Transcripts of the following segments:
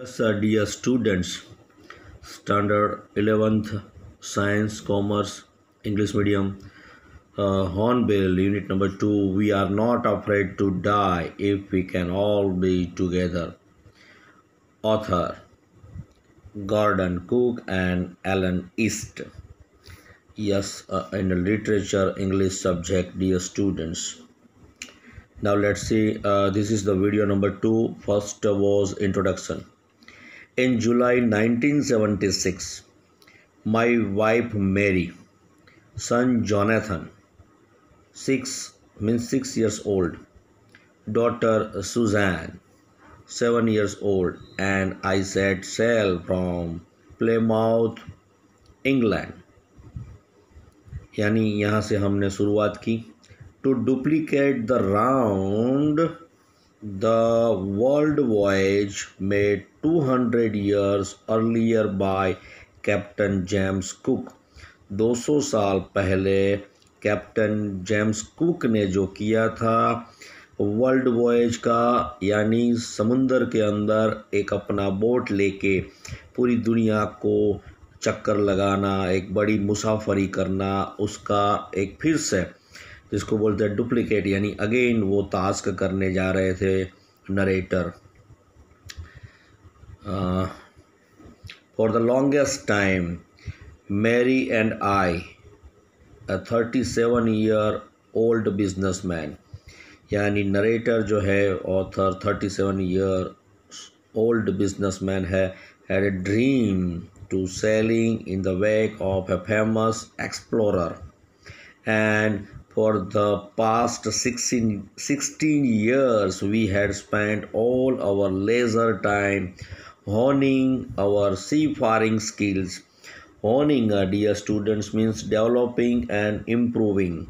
Yes, dear students, standard 11th science, commerce, English medium, uh, Hornbill, unit number 2. We are not afraid to die if we can all be together. Author Gordon Cook and Alan East. Yes, uh, in literature English subject, dear students. Now let's see. Uh, this is the video number two. First was introduction. In July 1976, my wife Mary, son Jonathan, six means six years old, daughter Suzanne, seven years old, and I set sail from Plymouth, England. यानी यहाँ से हमने शुरुआत की to duplicate the round the world voyage made 200 years earlier by Captain James Cook. 200 साल पहले captain James Cook ने जो किया था, वर्ल्ड वॉयज का, यानी समुंदर के अंदर एक अपना बोट लेके पूरी दुनिया को चक्कर लगाना, एक बड़ी मुसाफरी करना, उसका एक फिर से जिसको बोलते हैं डुप्लीकेट यानी अगेन वो टास्क करने जा रहे थे narrator for the longest time Mary and I a thirty seven year old businessman यानी नरेटर जो है author thirty seven year old business man है had a dream to sailing in the wake of a famous explorer. And for the past 16, 16 years, we had spent all our leisure time honing our seafaring skills. Honing, uh, dear students, means developing and improving.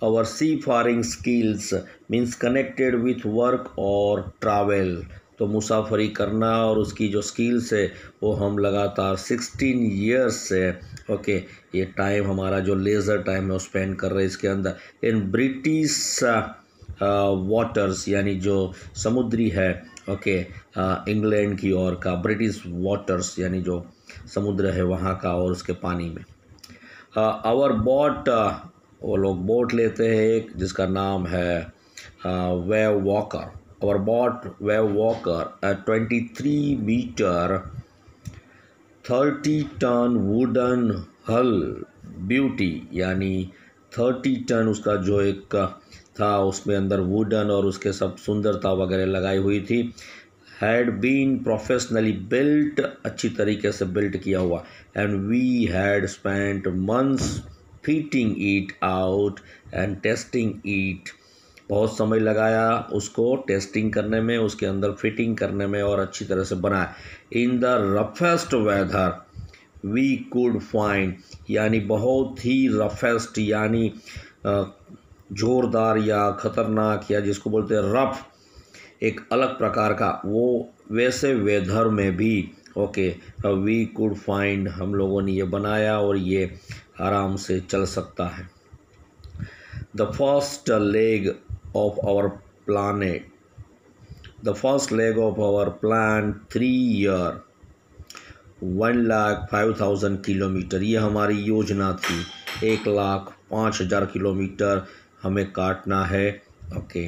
Our seafaring skills means connected with work or travel. तो मुसाफरी करना और उसकी जो skills है वो हम लगातार सिक्सटीन ईयर्स से ओके ये टाइम हमारा जो लेज़र टाइम है वो स्पेंड कर रहे हैं इसके अंदर। इन ब्रिटिश वाटर्स यानी जो समुद्री है ओके इंग्लैंड की ओर का ब्रिटिश वाटर्स यानी जो समुद्र है वहाँ का और उसके पानी में। आवर uh, बोट uh, वो लोग बोट लेते हैं एक जिसका नाम है Wave Walker our bot wave walker, a 23 meter 30 ton wooden hull beauty यानी 30 टन उसका जो एक था उसमें अंदर वुडन और उसके सब सुंदरता वगैरह लगाई हुई थी हैड बीन प्रोफेशनली बिल्ट अच्छी तरीके से बिल्ट किया हुआ। And we had spent months fitting it out and testing it बहुत समय लगाया उसको टेस्टिंग करने में, उसके अंदर फिटिंग करने में और अच्छी तरह से बनाया। In the roughest weather we could find, यानी बहुत ही रफेस्ट, यानी जोरदार या ख़तरनाक या जिसको बोलते हैं रफ, एक अलग प्रकार का। वो वैसे वेदर में भी, ओके, वी कुड फाइंड, हम लोगों ने ये बनाया और ये आराम से चल सकता है। The first leg of our planet. The first leg of our plan, three year. One lakh five thousand kilometre ये हमारी योजना थी। एक लाख पाँच हज़ार किलोमीटर हमें काटना है। Okay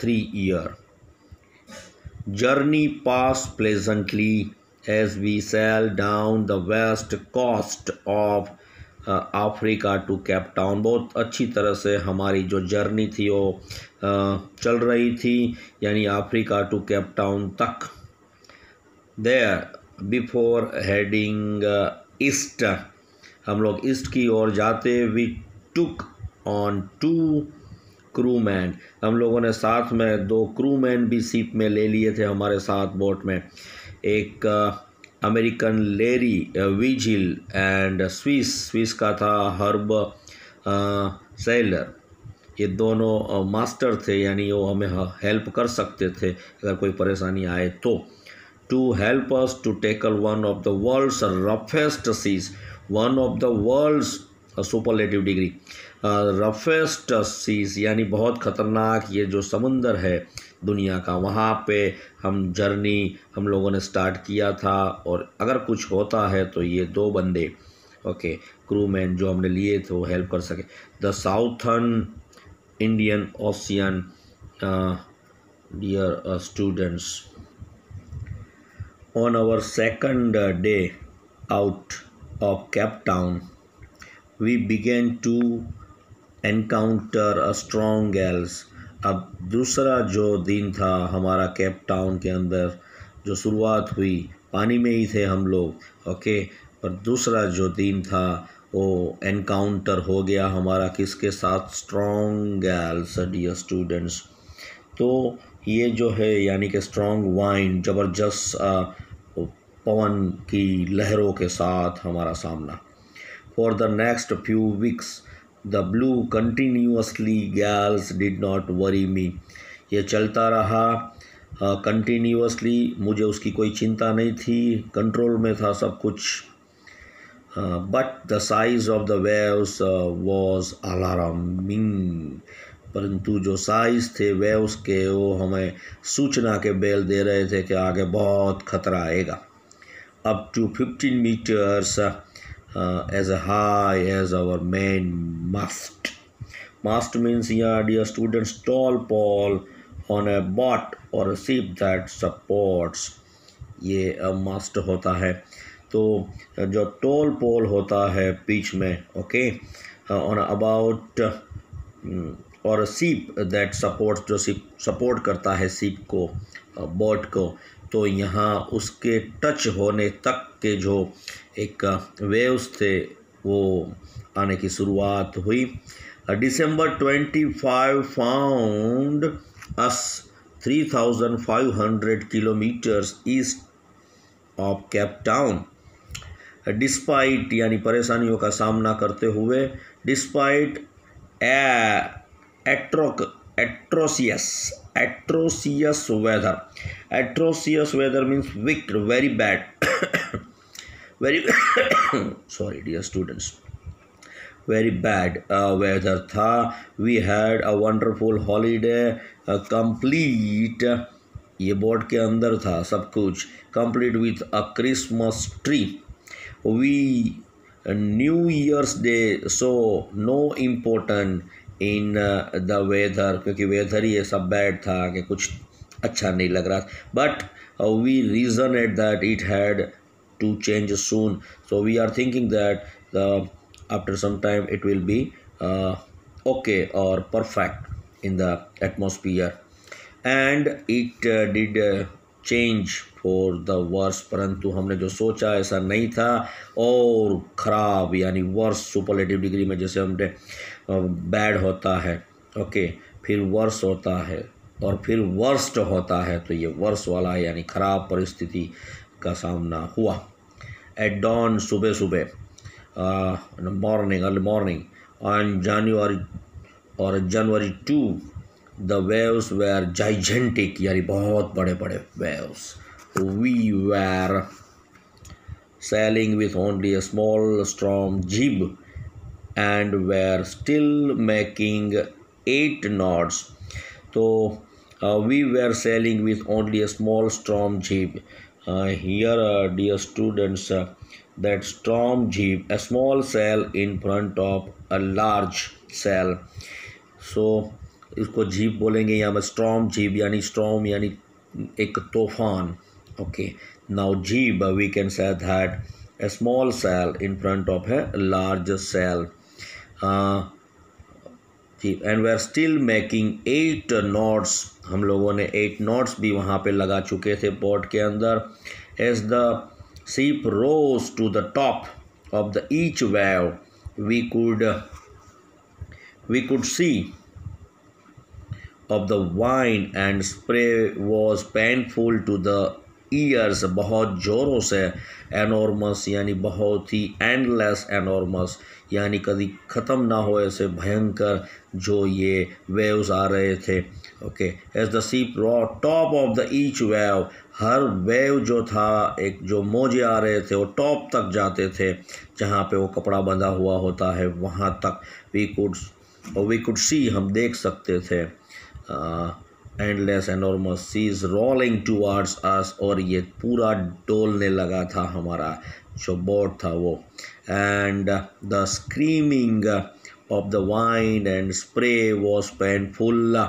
three year journey passed pleasantly as we sail down the west coast of Africa to Cape Town. बहुत अच्छी तरह से हमारी जो जर्नी थी वो चल रही थी, यानी अफ्रीका टू कैप टाउन तक। देयर बिफोर हेडिंग ईस्ट हम लोग ईस्ट की ओर जाते। We took on two crewmen हम लोगों ने साथ में दो क्रू मैन भी सीप में ले लिए थे हमारे साथ बोट में। एक American Larry Vigil and Swiss Swiss का था हर्ब सेलर। ये दोनों मास्टर थे, यानी वो हमें हेल्प कर सकते थे, अगर कोई परेशानी आए तो। To help us to tackle one of the world's roughest seas, one of the world's superlative degree. Roughest seas, यानी बहुत ख़तरनाक ये जो समुंदर है दुनिया का। वहाँ पे हम जर्नी हम लोगों ने स्टार्ट किया था और अगर कुछ होता है तो ये दो बंदे, ओके क्रू मैन जो हमने लिए थे वो हेल्प कर सके। The Southern Indian Ocean dear students on our second day out of Cape Town we began to encounter a strong gales अब दूसरा जो दिन था हमारा कैप टाउन के अंदर, जो शुरुआत हुई, पानी में ही थे हम लोग, ओके? पर दूसरा जो दिन था, वो एनकाउंटर हो गया हमारा किसके साथ? स्ट्रॉन्ग गैल्स डियर स्टूडेंट्स तो ये जो है, यानी कि स्ट्रॉन्ग वाइन ज़बरदस्त पवन की लहरों के साथ हमारा सामना। For the next few weeks the blue continuously gales did not worry me ये चलता रहा कंटिन्यूसली uh, मुझे उसकी कोई चिंता नहीं थी कंट्रोल में था सब कुछ। But the size of the waves was alarming परंतु जो साइज़ थे वेव्स के वो हमें सूचना के बेल दे रहे थे कि आगे बहुत खतरा आएगा। Up to fifteen metres as high as our main mast mast means yeah dear students tall pole on a boat or a ship that supports. ये मस्ट होता है। तो जो टोल पोल होता है बीच में ओके ऑन अबाउट और सीप दैट सपोर्ट जो सीप सपोर्ट करता है सीप को बोट uh, को तो यहाँ उसके टच होने तक के जो एक वेव्स थे, वो आने की शुरुआत हुई। December twenty five found us three thousand five hundred kilometres east of Cape Town despite यानी परेशानियों का सामना करते हुए डिस्पाइट एट्रोक atrocious atrocious weather atrocious weather means Wick very bad very sorry dear students very bad weather था we had a wonderful holiday complete ये board के अंदर था सब कुछ complete with a Christmas tree we new new day so no important in the weather क्योंकि weather ही ऐसा बैड था कि कुछ अच्छा नहीं लग रहा but we reason at that it had to change soon so we are thinking that the it will be uh, okay or perfect in the atmosphere. And it uh, did uh, change for the worse परंतु हमने जो सोचा ऐसा नहीं था और ख़राब यानी वर्स सुपरलेटिव डिग्री में जैसे हमने बैड होता है ओके फिर वर्स होता है और फिर वर्स्ट होता है तो ये वर्स वाला यानी ख़राब परिस्थिति का सामना हुआ। एट डॉन सुबह सुबह morning early morning on January और January two the waves were gigantic यानी बहुत बड़े बड़े waves we were sailing with only small storm jib. and were still making eight knots so uh, we were sailing with only a small storm jib uh, here uh, dear students uh, that storm jib a small sail in front of a large sail so इसको jeep बोलेंगे यहाँ में storm jeep यानी storm यानी एक तूफान okay now jib we can say that a small cell in front of a large cell ji and we are still making eight knots हम लोगों ने एट नोट्स भी वहाँ पे लगा चुके थे बोर्ड के अंदर. As the ship rose to the top of the each wave we could we could see of the wind and spray was painful to the ears बहुत ज़ोरों से एनॉर्मस यानी बहुत ही एंडलेस एनॉर्मस यानी कभी ख़त्म ना हो ऐसे भयंकर जो ये वेव्स आ रहे थे okay as the ship rose top of the each wave her wave जो था एक जो मोजे आ रहे थे वो टॉप तक जाते थे जहाँ पे वो कपड़ा बंधा हुआ होता है वहाँ तक we could we could see हम देख सकते थे endless enormous sea is rolling towards us और ये पूरा डोलने लगा था हमारा, जो बोट था वो। And the screaming of the wind and spray was painful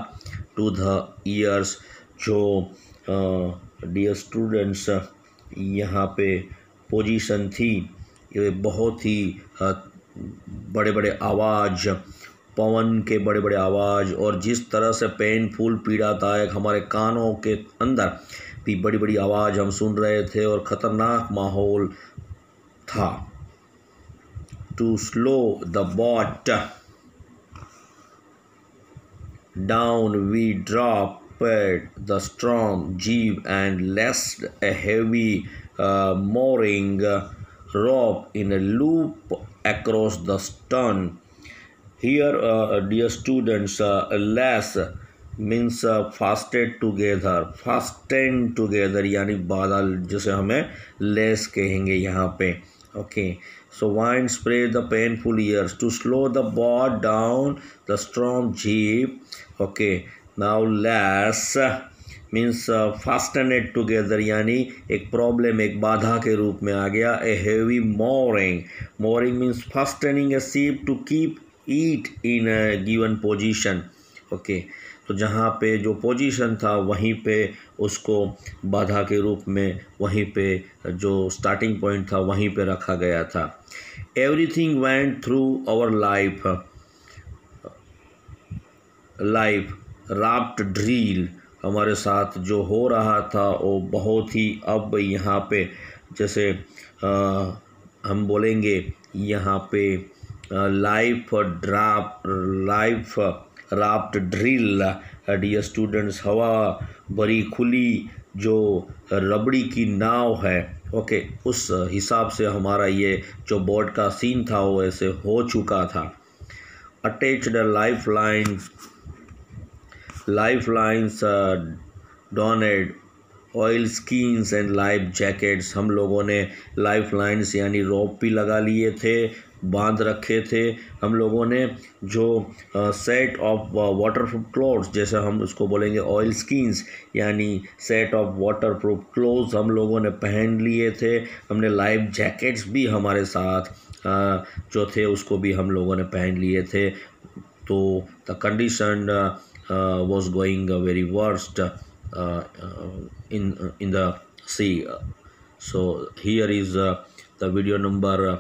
to the ears जो डियर स्टूडेंट्स यहाँ पे पोजीशन थी। ये बहुत ही बड़े बड़े आवाज़ पवन के बड़े बड़े आवाज़ और जिस तरह से पेनफुल पीड़ादायक हमारे कानों के अंदर भी बड़ी बड़ी आवाज़ हम सुन रहे थे और ख़तरनाक माहौल था। To slow the boat down we drop the storm jeep and lest a heavy uh, mooring rope in a loop across the stern here uh, dear students uh, less means fastened together fastened together यानी बादल जिसे हमें lace कहेंगे यहाँ पे okay so wind spray the painful ears to slow the boat down the storm jib okay now lace means fasten it together यानी एक problem एक बाधा के रूप में आ गया a heavy mooring mooring means fastening a ship to keep it in given position okay तो जहाँ पे जो पोजीशन था वहीं पे उसको बाधा के रूप में वहीं पे जो स्टार्टिंग पॉइंट था वहीं पे रखा गया था। Everything went through our life life raft drill हमारे साथ जो हो रहा था वो बहुत ही अब यहाँ पे जैसे आ, हम बोलेंगे यहाँ पे life draft life raft drill dear students हवा बड़ी खुली, जो रबड़ी की नाव है ओके उस हिसाब से हमारा ये जो बोर्ड का सीन था, वो ऐसे हो चुका था। Attached life line life lines donned oil skins and life jackets हम लोगों ने लाइफ लाइन्स यानी रोप भी लगा लिए थे बाँध रखे थे। हम लोगों ने जो set of water proof clothes जैसे हम उसको बोलेंगे ऑयल स्कीन्स यानी set of water proof clothes हम लोगों ने पहन लिए थे। हमने लाइफ जैकेट्स भी हमारे साथ जो थे उसको भी हम लोगों ने पहन लिए थे। तो the condition was going uh, in in the sea. So here is the video number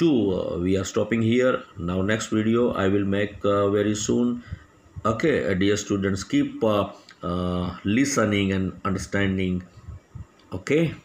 two uh, we are stopping here. Now next video i will make uh, very soon. Okay uh, dear students keep listening and understanding. Okay